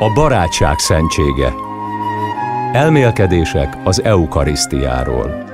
A barátság szentsége. Elmélkedések az eukarisztiáról.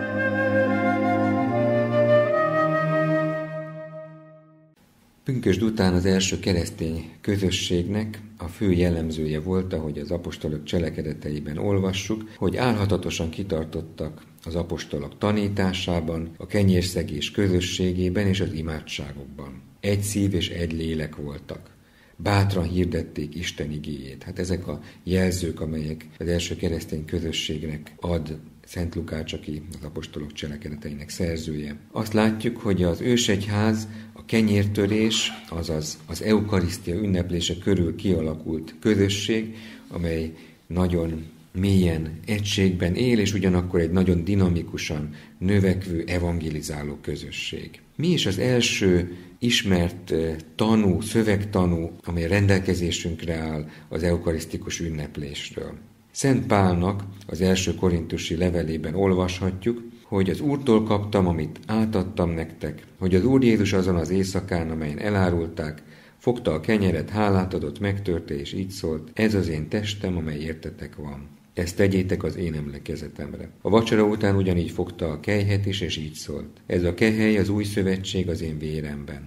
Pünkösd után az első keresztény közösségnek a fő jellemzője volt, ahogy az apostolok cselekedeteiben olvassuk, hogy álhatatosan kitartottak az apostolok tanításában, a kenyérszegés közösségében és az imádságokban. Egy szív és egy lélek voltak bátran hirdették Isten igéjét. Hát ezek a jelzők, amelyek az első keresztény közösségnek ad Szent Lukács, aki az apostolok cselekedeteinek szerzője. Azt látjuk, hogy az ősegyház a kenyértörés, azaz az eukarisztia ünneplése körül kialakult közösség, amely nagyon mélyen egységben él, és ugyanakkor egy nagyon dinamikusan növekvő evangelizáló közösség. Mi is az első ismert tanú, szövegtanú, amely rendelkezésünkre áll az eukarisztikus ünneplésről. Szent Pálnak az első korintusi levelében olvashatjuk, hogy az Úrtól kaptam, amit átadtam nektek, hogy az Úr Jézus azon az éjszakán, amelyen elárulták, fogta a kenyeret, hálát adott, megtörte, és így szólt, ez az én testem, amely értetek van. Ezt tegyétek az én emlékezetemre. A vacsora után ugyanígy fogta a kejhet is, és így szólt. Ez a kehely az új szövetség az én véremben.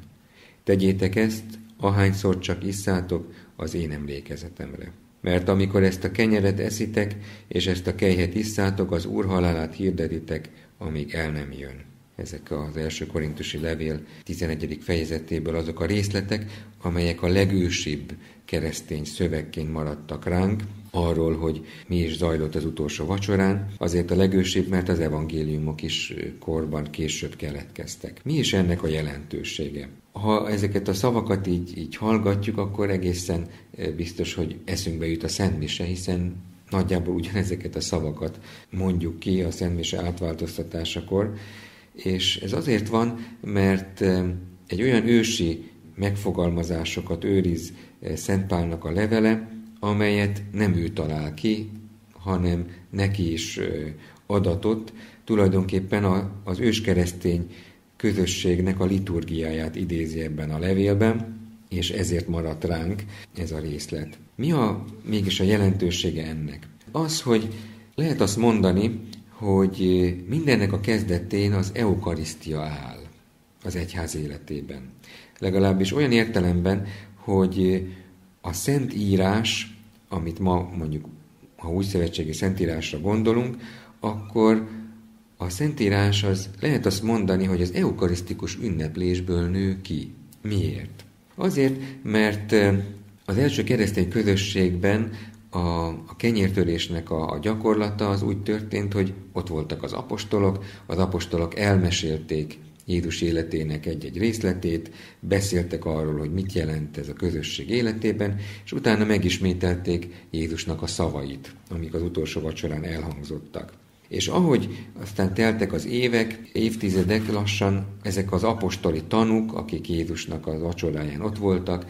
Tegyétek ezt, ahányszor csak isszátok az én emlékezetemre. Mert amikor ezt a kenyeret eszitek, és ezt a kejhet isszátok, az Úr halálát hirdetitek, amíg el nem jön. Ezek az első korintusi levél 11. fejezetéből azok a részletek, amelyek a legősibb keresztény szövegként maradtak ránk, arról, hogy mi is zajlott az utolsó vacsorán, azért a legősibb, mert az evangéliumok is korban később keletkeztek. Mi is ennek a jelentősége? Ha ezeket a szavakat így, így hallgatjuk, akkor egészen biztos, hogy eszünkbe jut a Szent Mise, hiszen nagyjából ugyanezeket a szavakat mondjuk ki a Szent Mise átváltoztatásakor, és ez azért van, mert egy olyan ősi megfogalmazásokat őriz Szent Pálnak a levele, amelyet nem ő talál ki, hanem neki is adatott, tulajdonképpen az őskeresztény közösségnek a liturgiáját idézi ebben a levélben, és ezért maradt ránk ez a részlet. Mi a mégis a jelentősége ennek? Az, hogy lehet azt mondani, hogy mindennek a kezdetén az eukarisztia áll az egyház életében. Legalábbis olyan értelemben, hogy a Szentírás, amit ma mondjuk, ha új szövetségi Szentírásra gondolunk, akkor a Szentírás az lehet azt mondani, hogy az eukarisztikus ünneplésből nő ki. Miért? Azért, mert az első keresztény közösségben a, a kenyértörésnek a, a gyakorlata az úgy történt, hogy ott voltak az apostolok, az apostolok elmesélték Jézus életének egy-egy részletét, beszéltek arról, hogy mit jelent ez a közösség életében, és utána megismételték Jézusnak a szavait, amik az utolsó vacsorán elhangzottak. És ahogy aztán teltek az évek, évtizedek lassan, ezek az apostoli tanúk, akik Jézusnak az vacsoráján ott voltak,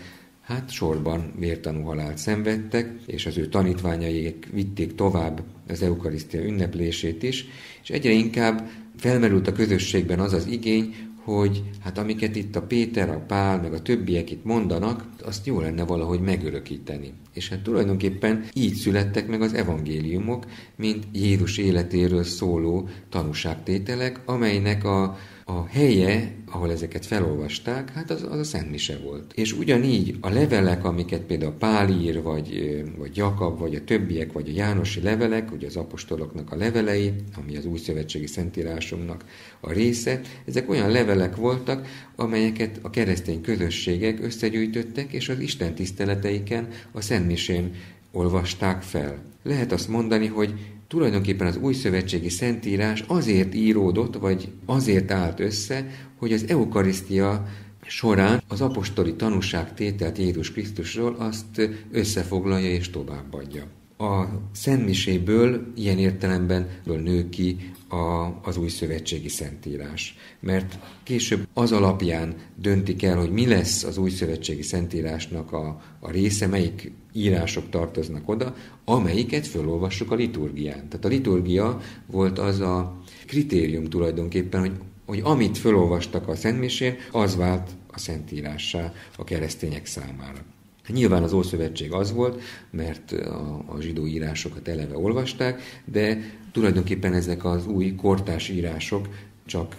hát sorban vértanú halált szenvedtek, és az ő tanítványaik vitték tovább az eukarisztia ünneplését is, és egyre inkább felmerült a közösségben az az igény, hogy hát amiket itt a Péter, a Pál, meg a többiek itt mondanak, azt jó lenne valahogy megörökíteni. És hát tulajdonképpen így születtek meg az evangéliumok, mint Jézus életéről szóló tanúságtételek, amelynek a a helye, ahol ezeket felolvasták, hát az, az a Szent Mise volt. És ugyanígy a levelek, amiket például Pál ír, vagy, vagy Jakab, vagy a többiek, vagy a Jánosi levelek, ugye az apostoloknak a levelei, ami az új szövetségi szentírásunknak a része, ezek olyan levelek voltak, amelyeket a keresztény közösségek összegyűjtöttek, és az Isten tiszteleteiken, a Szent Misén olvasták fel. Lehet azt mondani, hogy tulajdonképpen az új szövetségi szentírás azért íródott, vagy azért állt össze, hogy az eukarisztia során az apostoli tanúságtételt Jézus Krisztusról azt összefoglalja és továbbadja. A szentmiséből ilyen értelemben nő ki a, az új szövetségi szentírás. Mert később az alapján döntik el, hogy mi lesz az új szövetségi szentírásnak a, a része, melyik írások tartoznak oda, amelyiket felolvassuk a liturgián. Tehát a liturgia volt az a kritérium tulajdonképpen, hogy, hogy amit felolvastak a Szentmisén, az vált a Szentírássá a keresztények számára. Nyilván az Ószövetség az volt, mert a, a zsidó írásokat eleve olvasták, de tulajdonképpen ezek az új kortás írások csak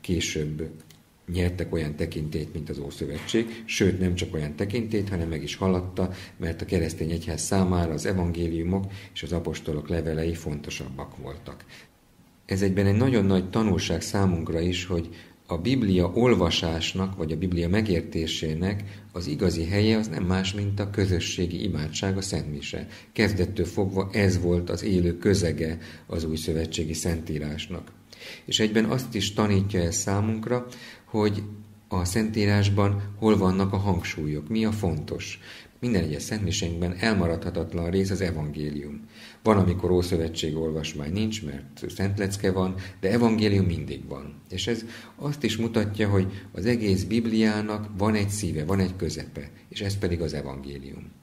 később nyertek olyan tekintét, mint az Ószövetség, sőt nem csak olyan tekintét, hanem meg is haladta, mert a keresztény egyház számára az evangéliumok és az apostolok levelei fontosabbak voltak. Ez egyben egy nagyon nagy tanulság számunkra is, hogy a Biblia olvasásnak, vagy a Biblia megértésének az igazi helye az nem más, mint a közösségi imádság, a Szentmise. Kezdettől fogva ez volt az élő közege az új szövetségi szentírásnak. És egyben azt is tanítja ez számunkra, hogy a Szentírásban hol vannak a hangsúlyok, mi a fontos. Minden egyes szentmisénkben elmaradhatatlan rész az evangélium. Van, amikor Ószövetség olvasmány nincs, mert szentlecke van, de evangélium mindig van. És ez azt is mutatja, hogy az egész Bibliának van egy szíve, van egy közepe, és ez pedig az evangélium.